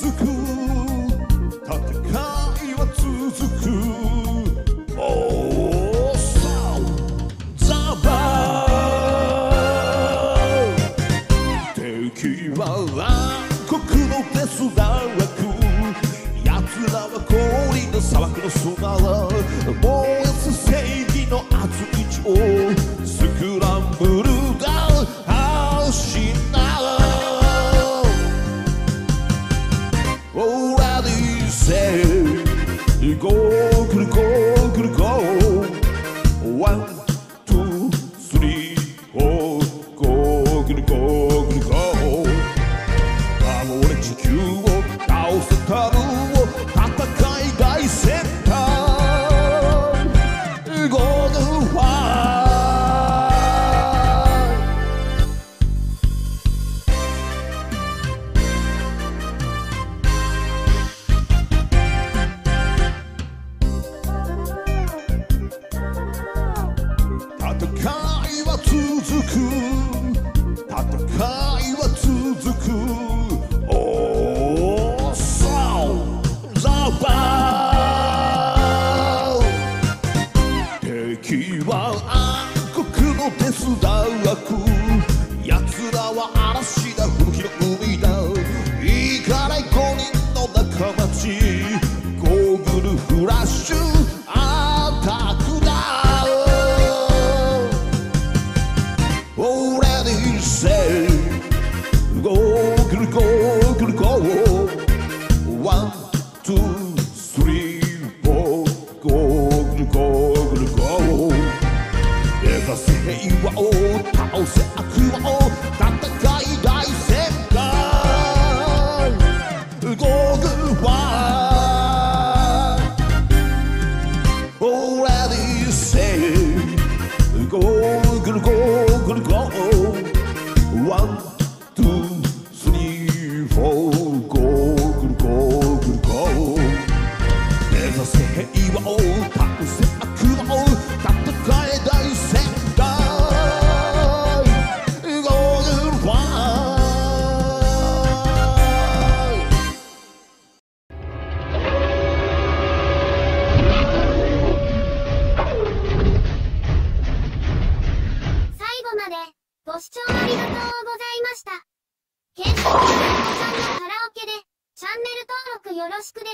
続く戦いは続く。おーザバ敵は暗黒の奴らは氷の砂漠の砂燃えす正義の熱い血を救 say, go, go, go. 続く戦いは続く。おーそうザ・バー。敵は暗黒のデスダーク奴らは嵐だ吹雪の海だ。行かない5人の仲間ち。ルコークルコーワン、ツー、スリー、フォー、ゴー、グルコー、グルコー。目指す平和を倒せ悪魔を戦い大戦ご視聴ありがとうございました。ケンシロウさんのカラオケでチャンネル登録よろしくね